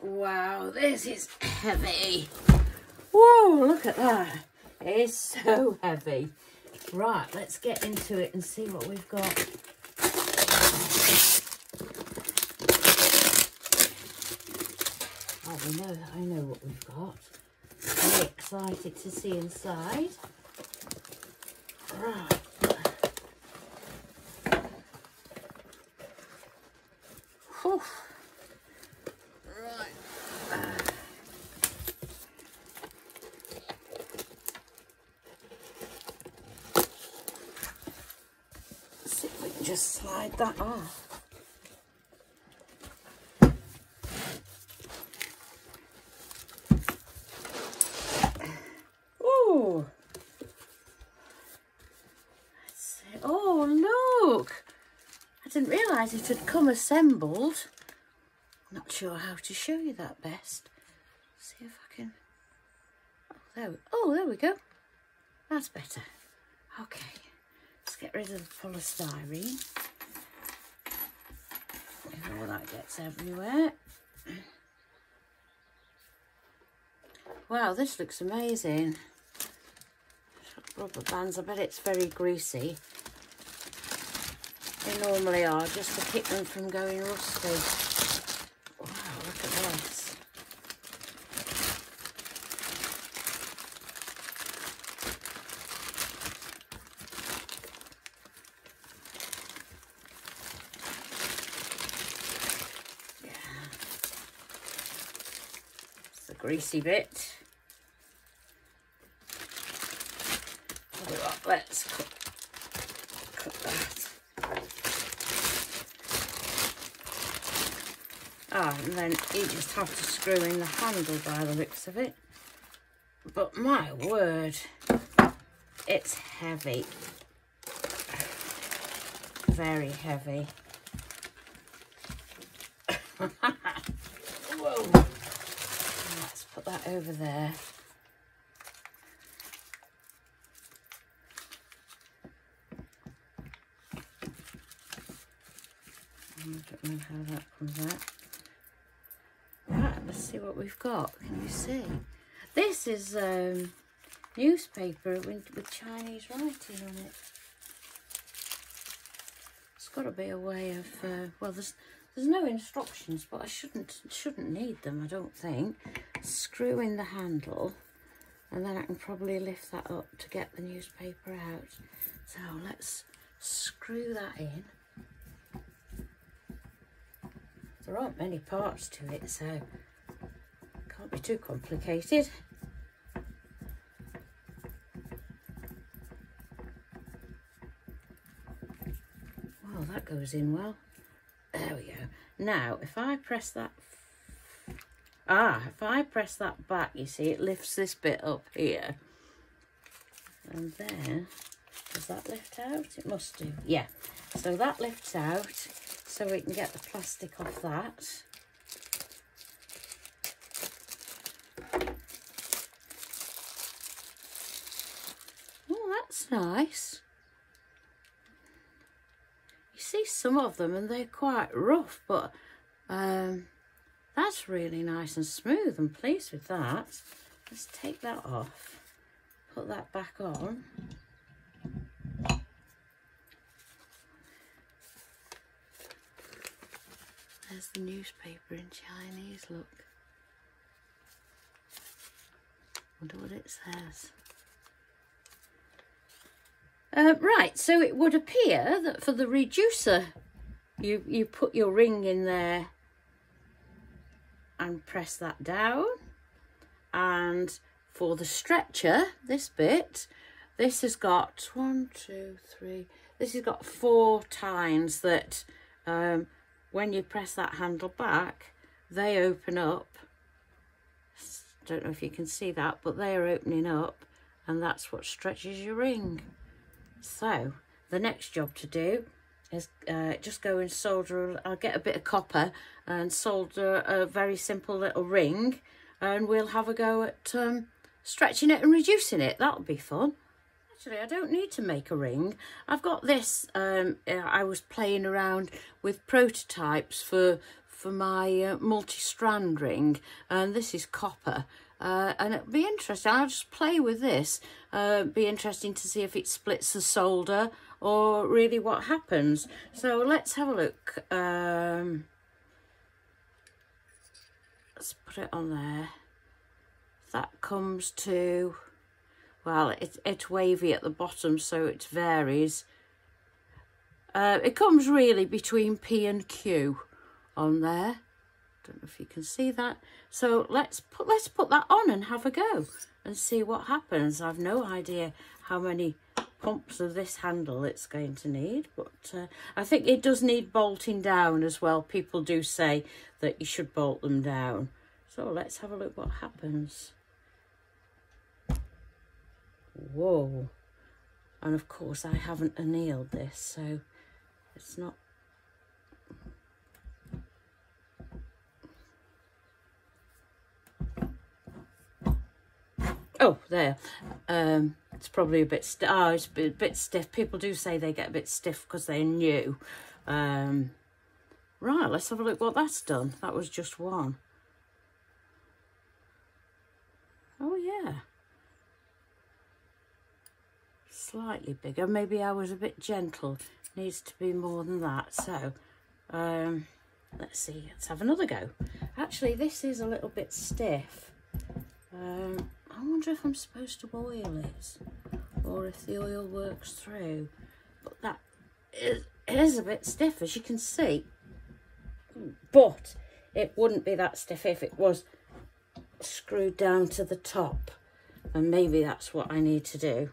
Wow, this is heavy. Whoa, look at that. It's so heavy. Right, let's get into it and see what we've got. Oh, we know, I know what we've got. Very excited to see inside. Right. Whew. Right. see if we can just slide that off. Oh. Oh, look. I didn't realise it had come assembled. Not sure how to show you that best. See if I can... Oh, there we, oh, there we go. That's better. Okay. Get rid of the polystyrene. Before that gets everywhere. Wow, this looks amazing. Rubber bands, I bet it's very greasy. They normally are, just to keep them from going rusty. Wow, look at this. Yeah. Greasy bit. let's cut, cut that. Ah, and then you just have to screw in the handle by the looks of it. But my word, it's heavy. Very heavy. Whoa. Let's put that over there. I don't know how that comes out. Right, let's see what we've got. Can you see? This is um, newspaper with, Chinese writing on it. It's got to be a way of, uh, well, there's there's no instructions, but I shouldn't shouldn't need them, I don't think. Screw in the handle, and then I can probably lift that up to get the newspaper out. So let's screw that in. There aren't many parts to it, so can't be too complicated. Well, that goes in well. There we go. Now, if I press that... Ah, if I press that back, you see, it lifts this bit up here. And then, does that lift out? It must do. Yeah. So that lifts out so we can get the plastic off that. Oh, that's nice. See some of them and they're quite rough, but um, that's really nice and smooth. I'm pleased with that. Let's take that off, put that back on. There's the newspaper in Chinese, look. Wonder what it says. Uh, right, so it would appear that for the reducer, you, you put your ring in there and press that down. And for the stretcher, this bit, this has got one, two, three, this has got four tines that um, when you press that handle back, they open up. Don't know if you can see that, but they are opening up and that's what stretches your ring. So the next job to do is uh, just go and solder, I'll get a bit of copper and solder a very simple little ring and we'll have a go at um, stretching it and reducing it. That'll be fun. Actually, I don't need to make a ring. I've got this, um, I was playing around with prototypes for for my uh, multi-strand ring and this is copper uh, and it'd be interesting I'll just play with this. Uh, be interesting to see if it splits the solder or really what happens. So let's have a look um, let's put it on there. That comes to well it, it's wavy at the bottom so it varies. Uh, it comes really between P and Q on there. Don't know if you can see that. So let's put let's put that on and have a go and see what happens. I've no idea how many pumps of this handle it's going to need, but uh, I think it does need bolting down as well. People do say that you should bolt them down. So let's have a look what happens. Whoa. And of course I haven't annealed this, so it's not Oh, there. Um, it's probably a bit, oh, it's a bit, bit, stiff. People do say they get a bit stiff because they're new. Um, right, let's have a look what that's done. That was just one. Oh, yeah. Slightly bigger. Maybe I was a bit gentle needs to be more than that. So, um, let's see, let's have another go. Actually, this is a little bit stiff. Um, I wonder if I'm supposed to oil it or if the oil works through. But that is, it is a bit stiff, as you can see. But it wouldn't be that stiff if it was screwed down to the top. And maybe that's what I need to do.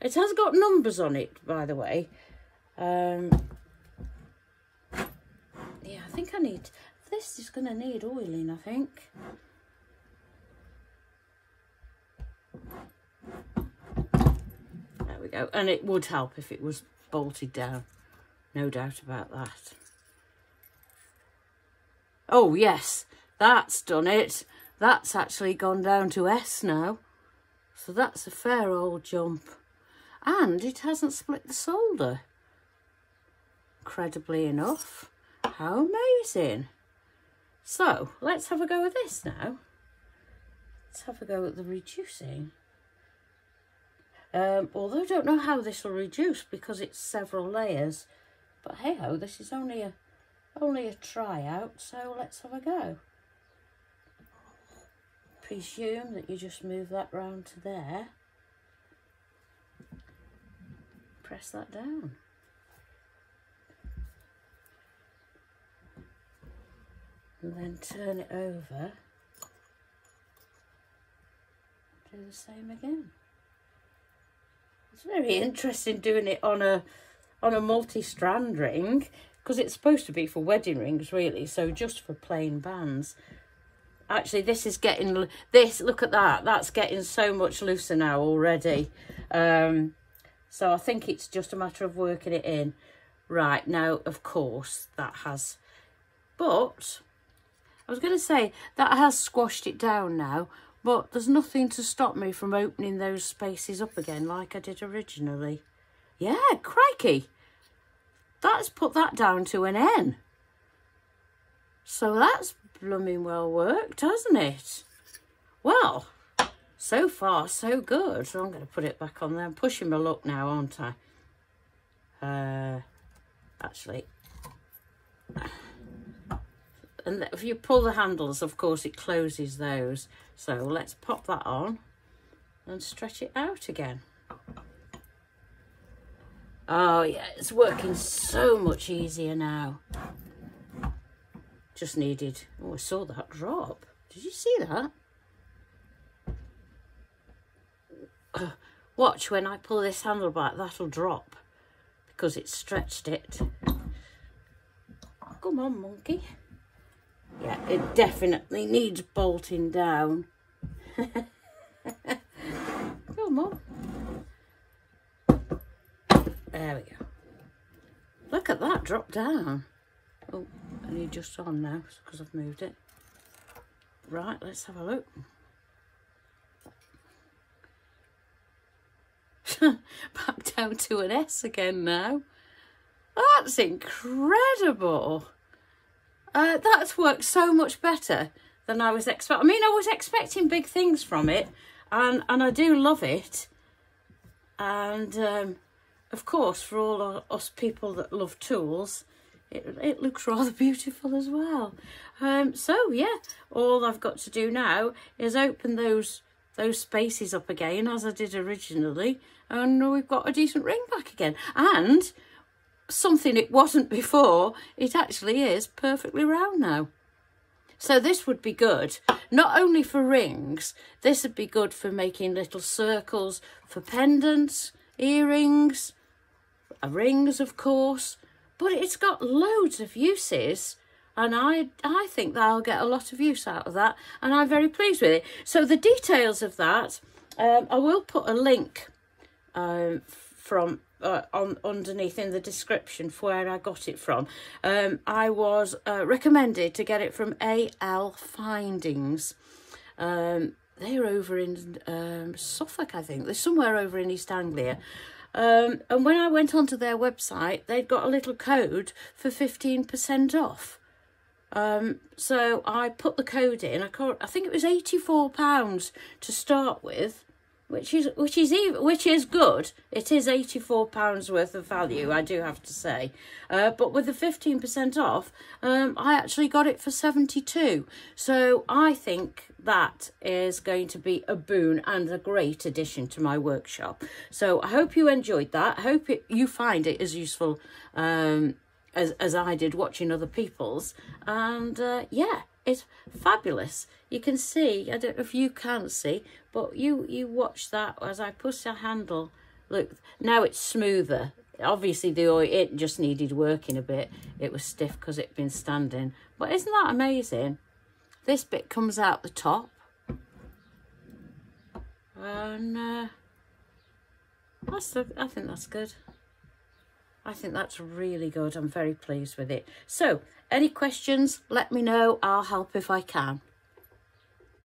It has got numbers on it, by the way. Um, yeah, I think I need, this is going to need oiling, I think. We go. And it would help if it was bolted down. No doubt about that. Oh, yes, that's done it. That's actually gone down to S now. So that's a fair old jump. And it hasn't split the solder Incredibly enough. How amazing. So, let's have a go at this now. Let's have a go at the reducing. Um, although I don't know how this will reduce because it's several layers. But hey ho, this is only a only a tryout, so let's have a go. Presume that you just move that round to there. Press that down. and then turn it over do the same again it's very interesting doing it on a on a multi-strand ring because it's supposed to be for wedding rings really so just for plain bands. Actually this is getting this look at that that's getting so much looser now already. Um so i think it's just a matter of working it in. Right now of course that has but I was going to say that has squashed it down now, but there's nothing to stop me from opening those spaces up again like I did originally. Yeah, crikey. That's put that down to an N. So that's blooming well worked, hasn't it? Well, so far so good. So I'm going to put it back on there. I'm pushing my luck now, aren't I? Uh, actually, and if you pull the handles of course it closes those. So let's pop that on and stretch it out again. Oh yeah it's working so much easier now. Just needed oh I saw that drop. Did you see that? Watch when I pull this handle back that'll drop because it stretched it. Come on monkey yeah, it definitely needs bolting down. Come on. There we go. Look at that drop down. Oh, I need just on now because I've moved it. Right, let's have a look. Back down to an S again now. That's incredible. Uh, that's worked so much better than I was expecting. I mean, I was expecting big things from it, and, and I do love it. And, um, of course, for all us people that love tools, it, it looks rather beautiful as well. Um, so, yeah, all I've got to do now is open those those spaces up again as I did originally and we've got a decent ring back again. And something it wasn't before, it actually is perfectly round now. So this would be good, not only for rings, this would be good for making little circles for pendants, earrings, uh, rings of course, but it's got loads of uses and I I think that I'll get a lot of use out of that and I'm very pleased with it. So the details of that, um, I will put a link um, from uh, on underneath in the description for where I got it from. Um, I was uh, recommended to get it from AL Findings. Um, they're over in um, Suffolk, I think. They're somewhere over in East Anglia. Um, and when I went onto their website, they'd got a little code for 15% off. Um, so I put the code in. I, I think it was £84 to start with which is which is even which is good. It is eighty four pounds worth of value, I do have to say. Uh, but with the fifteen percent off, um, I actually got it for seventy two. So I think that is going to be a boon and a great addition to my workshop. So I hope you enjoyed that. I hope it, you find it as useful um, as as I did watching other people's. And uh, yeah it's fabulous. You can see, I don't know if you can see, but you, you watch that as I push the handle. Look, now it's smoother. Obviously, the oil, it just needed working a bit. It was stiff because it'd been standing. But isn't that amazing? This bit comes out the top. And uh, that's, I think that's good. I think that's really good. I'm very pleased with it. So, any questions, let me know. I'll help if I can.